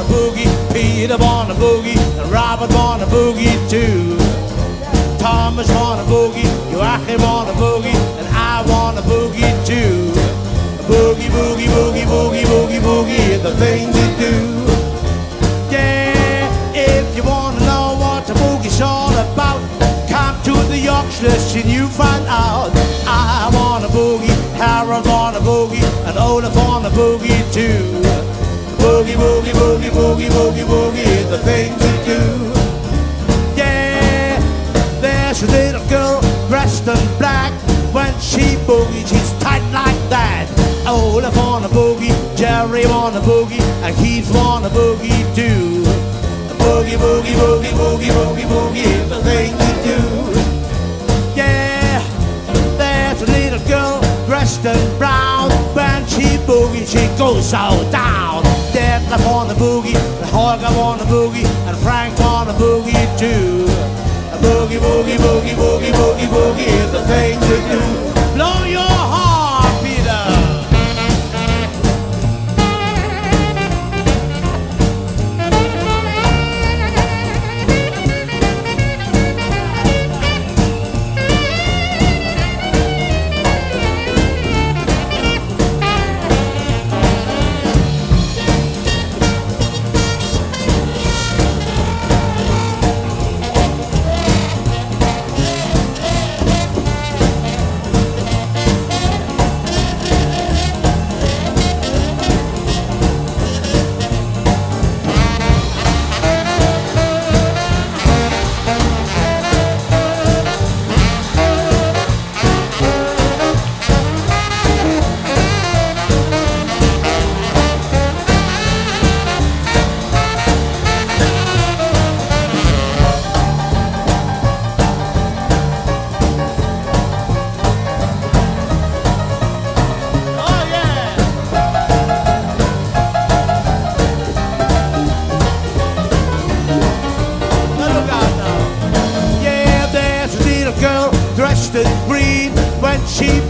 a boogie, Peter on a boogie, and Robert on a boogie too. Thomas on a boogie, Joachim on a boogie, and Olaf on a boogie too. Boogie, boogie, boogie, boogie, boogie, boogie, is the thing to do. Yeah, there's a little girl dressed in black. When she boogies, she's tight like that. Olaf on a boogie, Jerry on a boogie, and Keith on a boogie too. Boogie, boogie, boogie, boogie, boogie, boogie, the so down. Detlef on the boogie, and Holger on the boogie, and Frank on the boogie too. Boogie, boogie, boogie, boogie, boogie, boogie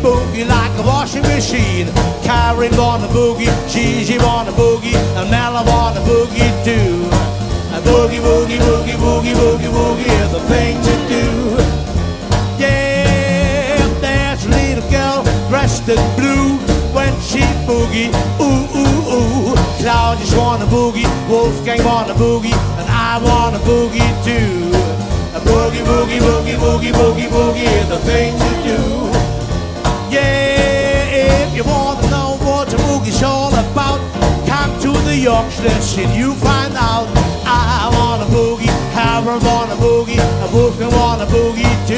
boogie like a washing machine. On the boogie, Gigi the boogie, and on the boogie too. A boogie, boogie, boogie, boogie, boogie, boogie is the thing to do. Yeah, there's a little girl dressed in blue when she boogie. Ooh, ooh, ooh. Claudius wanna boogie, Wolfgang wanna boogie, and I wanna boogie too. A boogie, boogie, boogie, boogie, boogie Yorckschlösschen and you find out. I wanna boogie, Harold wanna boogie, and Wolfgang wanna boogie too.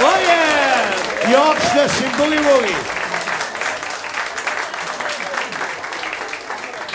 Oh yeah! Yorckschlösschen Boogie Woogie.